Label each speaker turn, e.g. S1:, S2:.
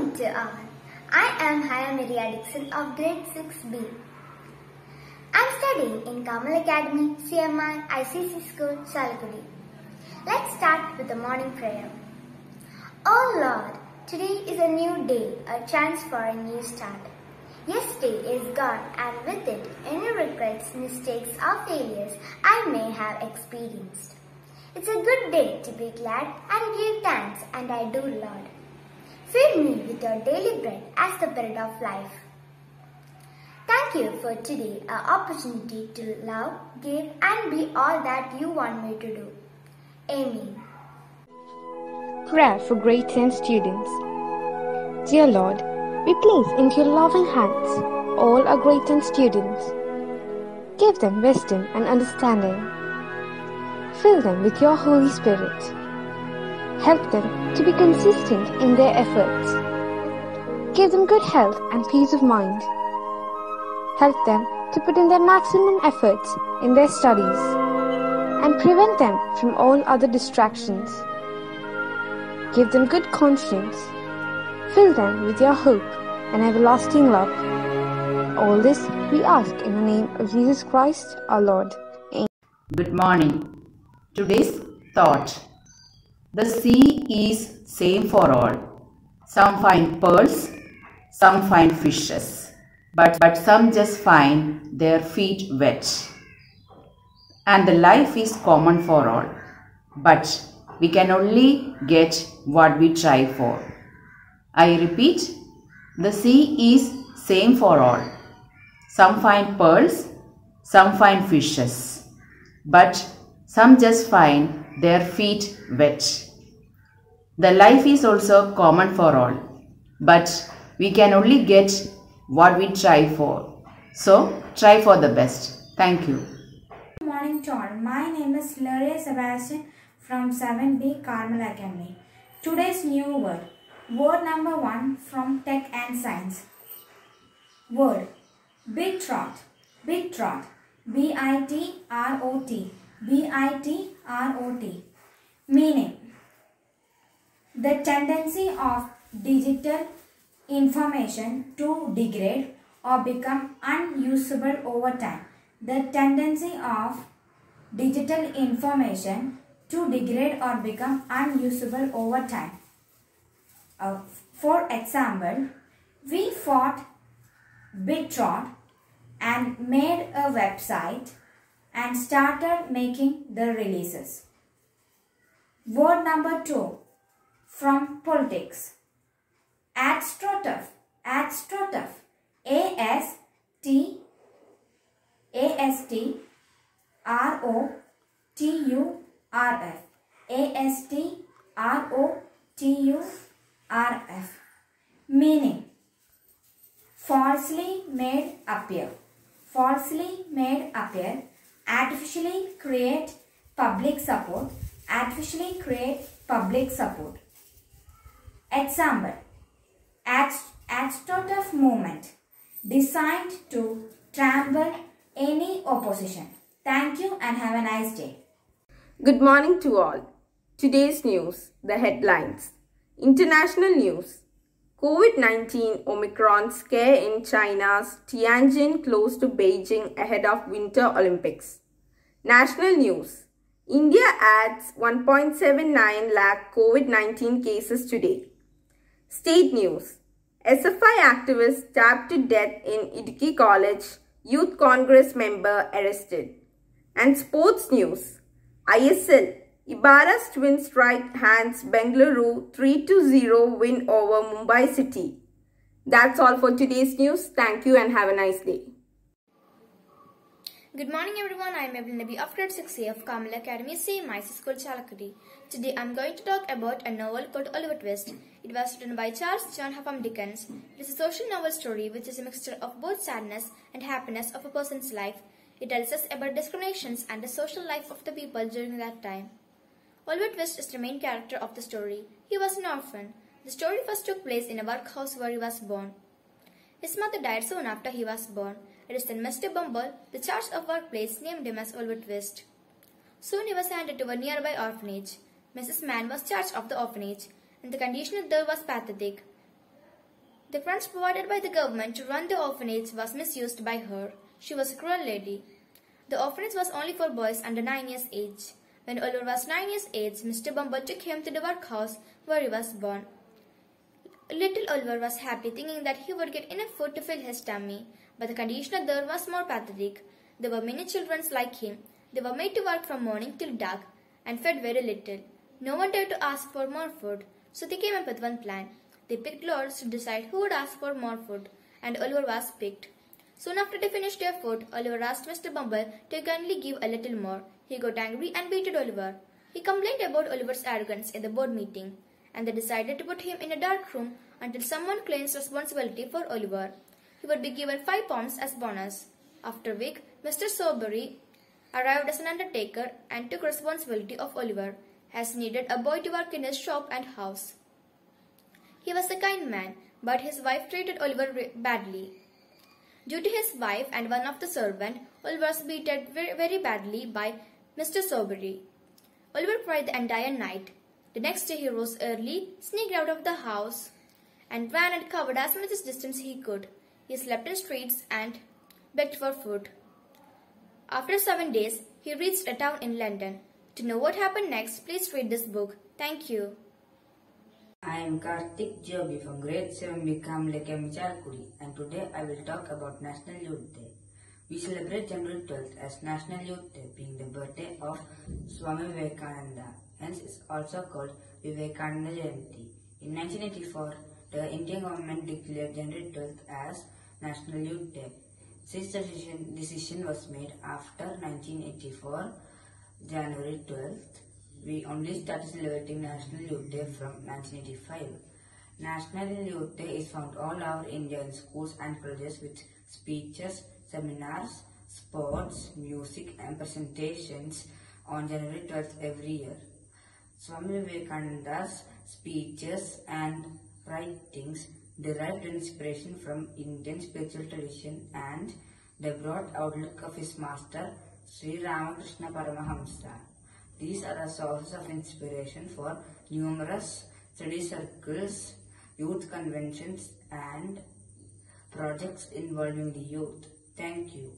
S1: to all. I am Haya Maria Dixon of grade 6B. I am studying in Carmel Academy, CMI, ICC School, Chalakudy. Let's start with the morning prayer. Oh Lord, today is a new day, a chance for a new start. Yesterday is gone and with it any regrets, mistakes or failures I may have experienced. It's a good day to be glad and give thanks and I do Lord. Feed me with your daily bread as the bread of life. Thank you for today, an opportunity to love, give and be all that you want me to do. Amen.
S2: Prayer for grade 10 students. Dear Lord, we place into your loving hands all our grade 10 students. Give them wisdom and understanding. Fill them with your Holy Spirit. Help them to be consistent in their efforts. Give them good health and peace of mind. Help them to put in their maximum efforts in their studies and prevent them from all other distractions. Give them good conscience. Fill them with your hope and everlasting love. All this we ask in the name of Jesus Christ our Lord. Amen.
S3: Good morning. Today's thought. The sea is same for all. Some find pearls, some find fishes, but, but some just find their feet wet. And the life is common for all, but we can only get what we try for. I repeat, the sea is same for all. Some find pearls, some find fishes, but some just find their feet wet. The life is also common for all, but we can only get what we try for. So, try for the best. Thank you.
S4: Good morning all. My name is Laria Sebastian from 7B Carmel Academy. Today's new word. Word number 1 from Tech and Science. Word. Bit rot. Bit rot. B-I-T-R-O-T. B-I-T-R-O-T. Meaning. The tendency of digital information to degrade or become unusable over time. The tendency of digital information to degrade or become unusable over time. Uh, for example, we fought bitrot and made a website and started making the releases. Word number two from politics. Astroturf. Astroturf. A S T A S T R O T U R F. A S T R O T U R F. Meaning falsely made appear. Falsely made appear. Artificially create public support. Artificially create public support. Example Astroturf movement designed to trample any opposition. Thank you and have a nice day.
S5: Good morning to all. Today's news, the headlines. International news. COVID-19 Omicron scare in China's Tianjin close to Beijing ahead of Winter Olympics. National news. India adds 1.79 lakh COVID-19 cases today. State news. SFI activist stabbed to death in Idukki College. Youth Congress member arrested. And sports news. ISL. Ibara's twin strike hands Bengaluru 3-0 win over Mumbai City. That's all for today's news. Thank you and have a nice day.
S6: Good morning everyone, I am Evelyn Nabi of grade 6A of Carmel Academy, CMIC School, Chalakudy. Today I am going to talk about a novel called Oliver Twist. It was written by Charles John Huffam Dickens. It is a social novel story which is a mixture of both sadness and happiness of a person's life. It tells us about discriminations and the social life of the people during that time. Oliver Twist is the main character of the story. He was an orphan. The story first took place in a workhouse where he was born. His mother died soon after he was born. It is then Mr. Bumble, the charge of workplace, named him as Oliver Twist. Soon he was handed to a nearby orphanage. Mrs. Mann was charge of the orphanage, and the condition of there was pathetic. The funds provided by the government to run the orphanage was misused by her. She was a cruel lady. The orphanage was only for boys under 9 years age. When Oliver was 9 years age, Mr. Bumble took him to the workhouse where he was born. Little Oliver was happy thinking that he would get enough food to fill his tummy, but the condition there was more pathetic. There were many children like him. They were made to work from morning till dark and fed very little. No one dared to ask for more food, so they came up with one plan. They picked lords to decide who would ask for more food, and Oliver was picked. Soon after they finished their food, Oliver asked Mr. Bumble to kindly give a little more. He got angry and beat Oliver. He complained about Oliver's arrogance in the board meeting, and they decided to put him in a dark room until someone claims responsibility for Oliver. He would be given five pounds as bonus. After a week, Mr. Soberry arrived as an undertaker and took responsibility of Oliver, as needed a boy to work in his shop and house. He was a kind man, but his wife treated Oliver badly. Due to his wife and one of the servants, Oliver was beaten very, very badly by Mr. Soberry. Oliver cried the entire night. The next day he rose early, sneaked out of the house, and ran and covered as much distance he could. He slept in streets and begged for food. After seven days, he reached a town in London. To know what happened next, please read this book. Thank you.
S7: I am Karthik Joby from grade 7B Kamlekam Chalkudi and today I will talk about National Youth Day. We celebrate January 12th as National Youth Day being the birthday of Swami Vivekananda. Hence it's also called Vivekananda Jayanti. In 1984, the Indian government declared January 12th as National Youth Day. This decision was made after 1984, January 12th we only started celebrating National Youth Day from 1985. National Youth Day is found all over India in schools and colleges with speeches, seminars, sports, music and presentations on January 12th every year. Swami Vivekananda's speeches and writings derived inspiration from Indian spiritual tradition and the broad outlook of his master Sri Ramakrishna Paramahamsa. These are a source of inspiration for numerous study circles, youth conventions and projects involving the youth. Thank you.